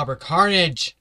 Klobber Karnage!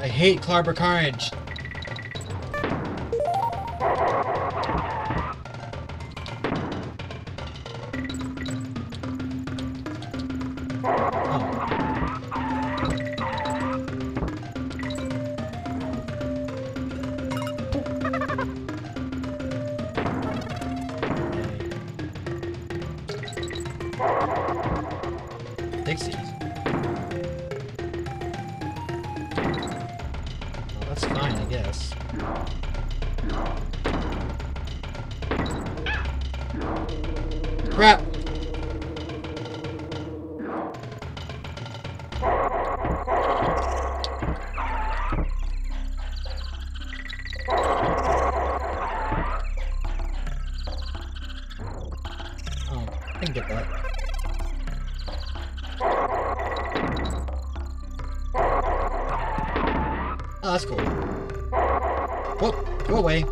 I hate Klobber Karnage. Dixie. Whoa, go away.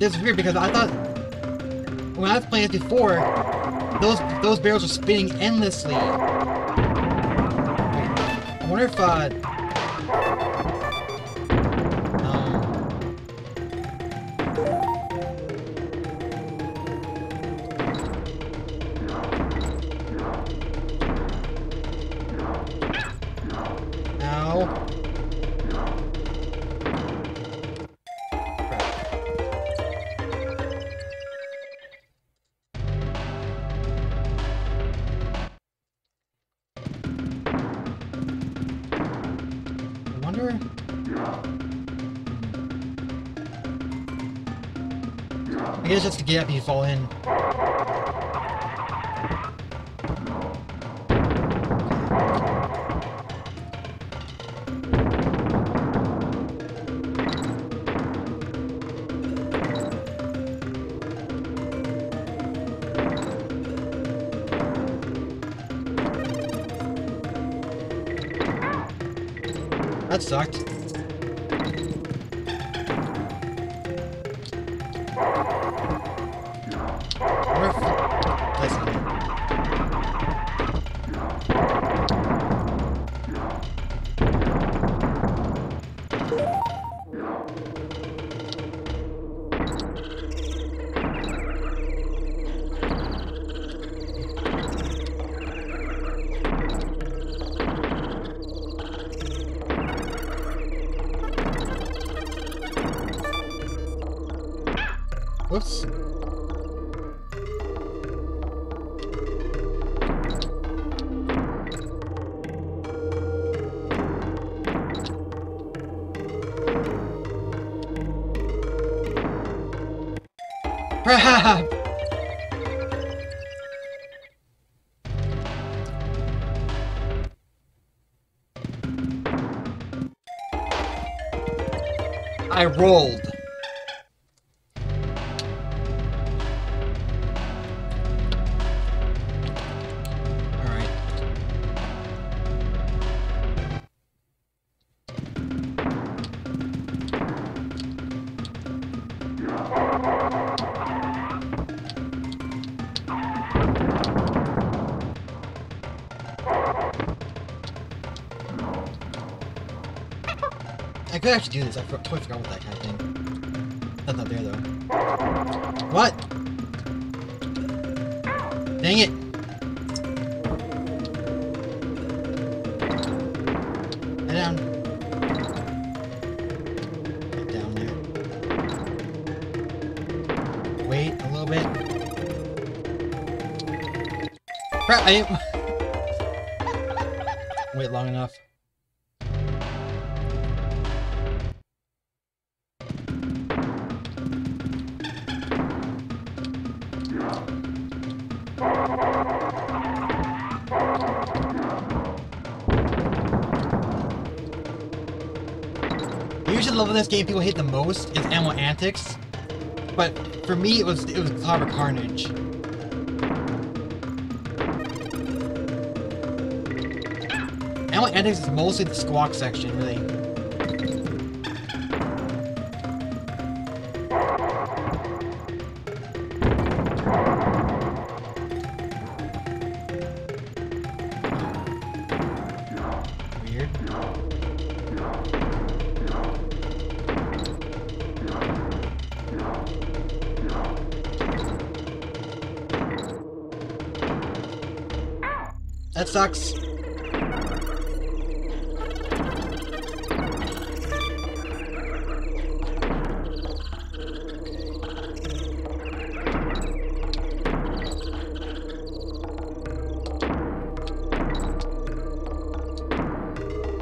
This is weird because I thought when I was playing this before, those those barrels were spinning endlessly. I wonder if uh I guess to get up, you fall in. That's I rolled. I could actually do this. I totally forgot about that kind of thing. That's not there, though. What? Dang it! Head down. Get down there. Wait a little bit. Crap, I didn't... level in this game people hate the most is Animal Antics, but for me it was it was Klobber Karnage. Animal Antics is mostly the squawk section, really. That sucks.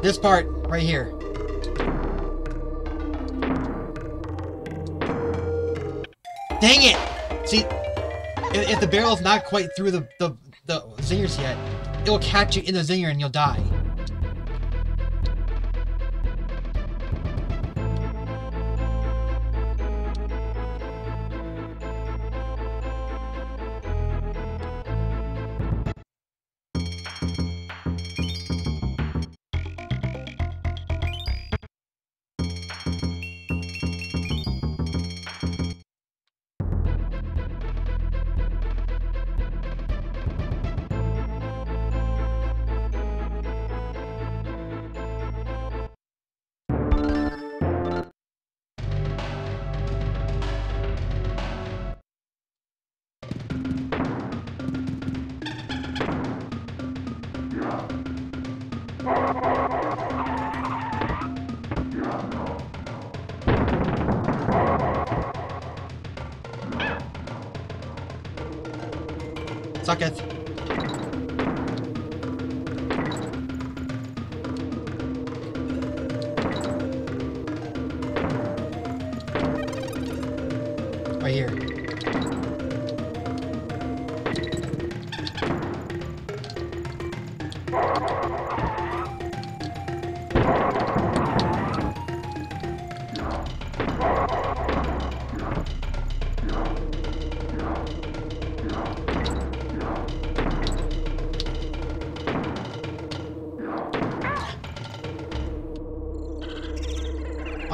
This part, right here. Dang it! See, if, the barrel's not quite through the, the, the zingers yet, it'll catch you in the zinger and you'll die. Sucketh. Right here.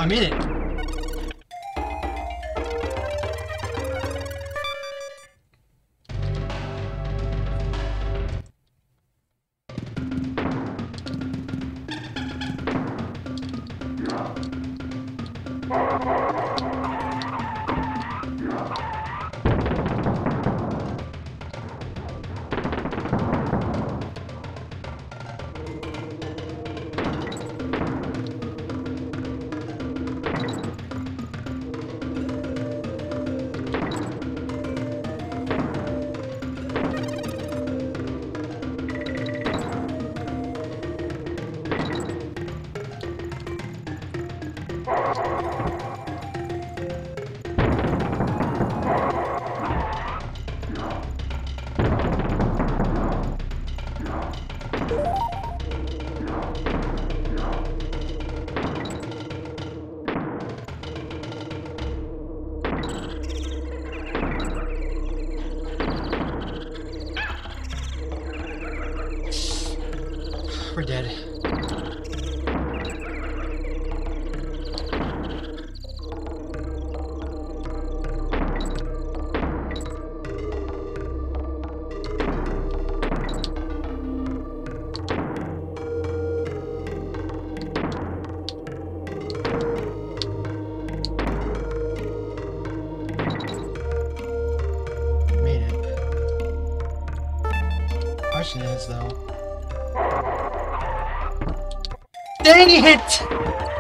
I'm in it. Though... Dang it!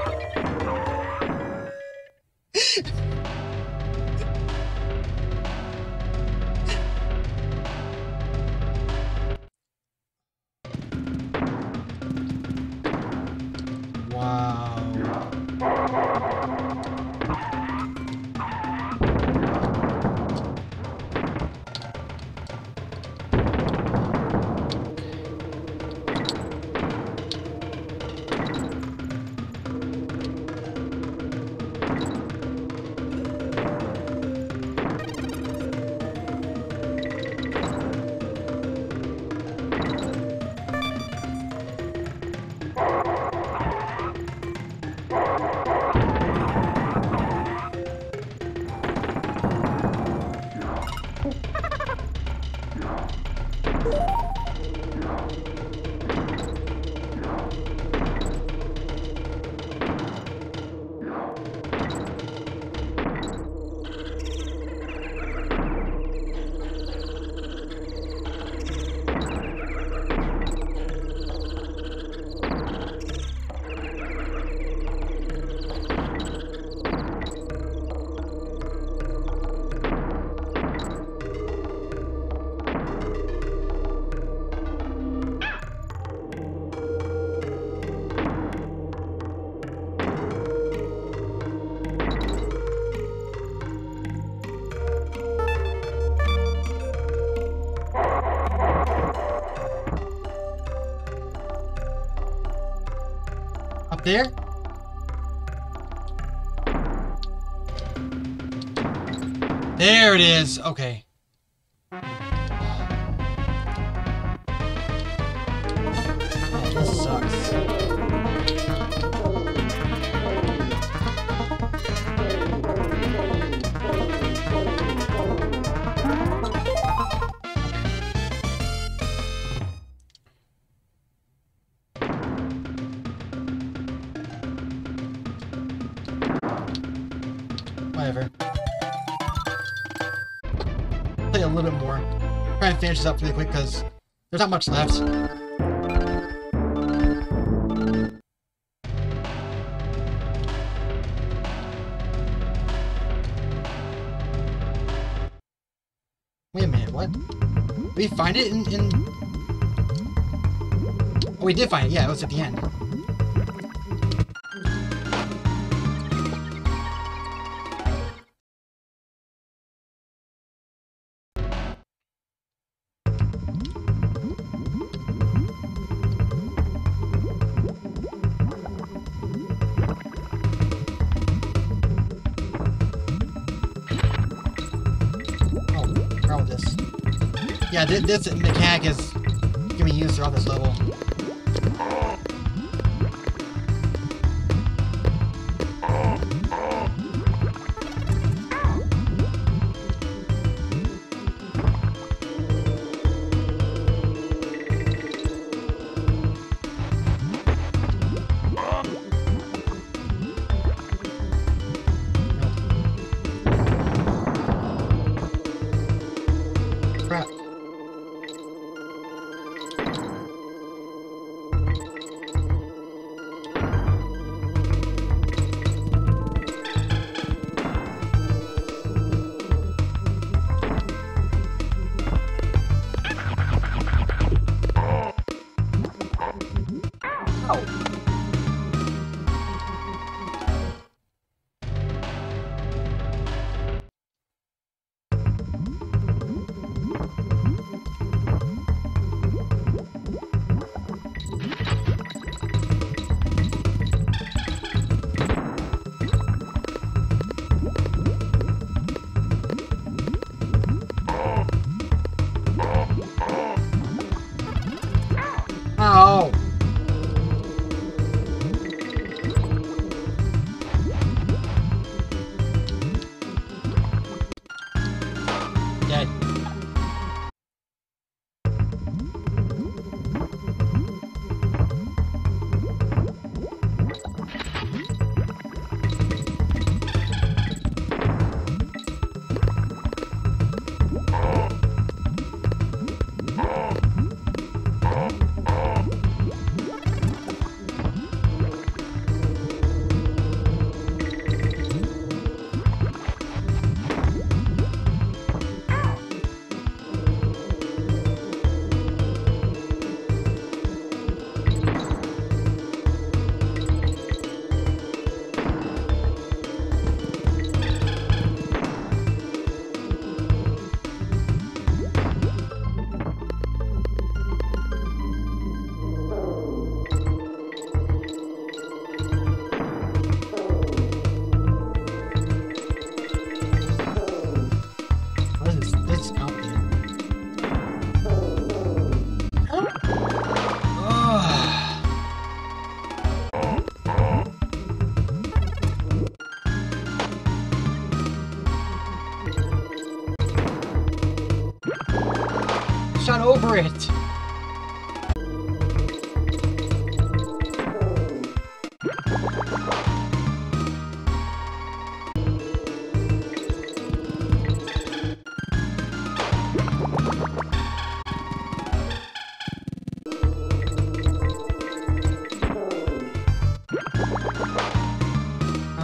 There? There it is. Okay. Finish this up really quick because there's not much left. Wait a minute, what? We find it in, in... Oh, we did find it. Yeah, it was at the end. This, this mechanic is gonna be used throughout this level. Ow! For it.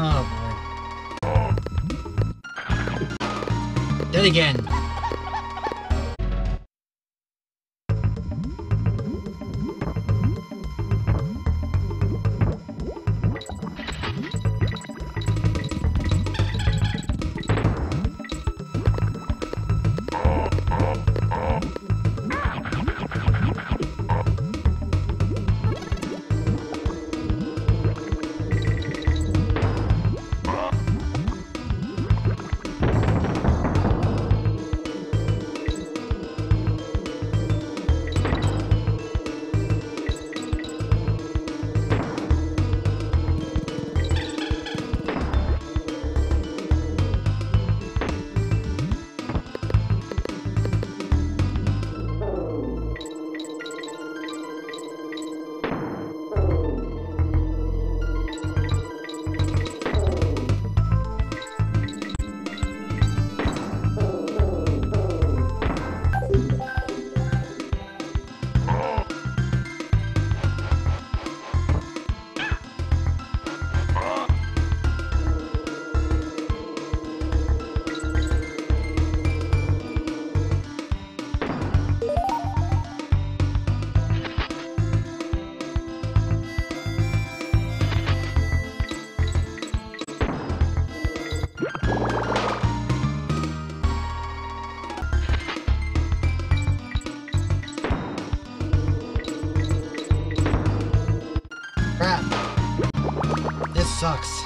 Oh boy. Again. Sucks.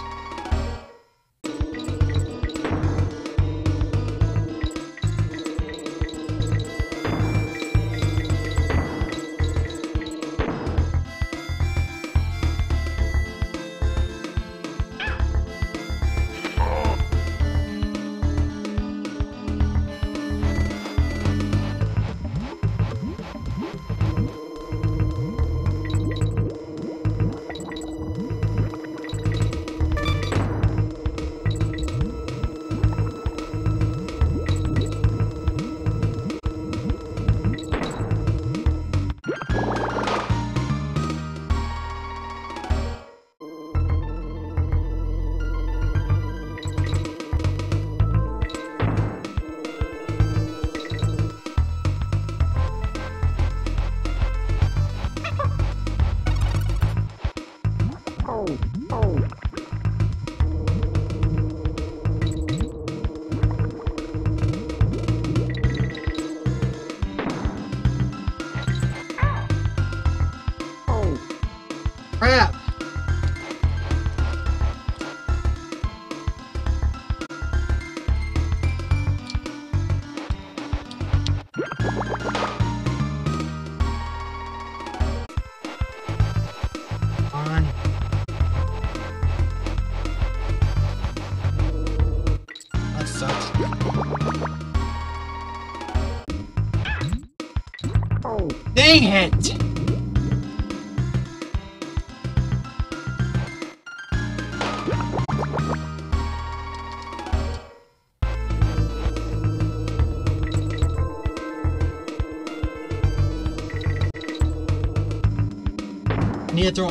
I need to throw.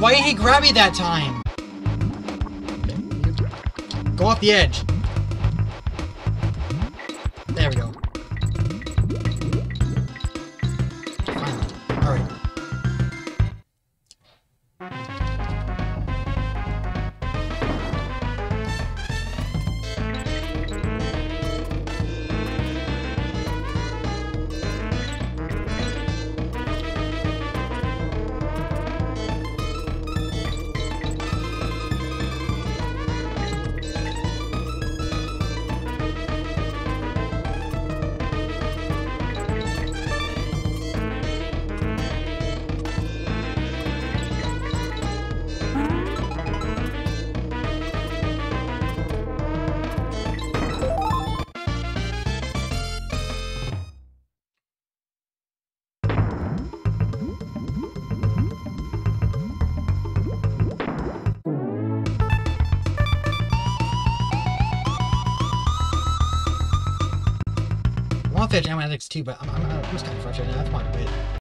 Why didn't he grab me that time? Go off the edge. Want to finish too, but I'm, I'm, I'm just kind of frustrated want to quit.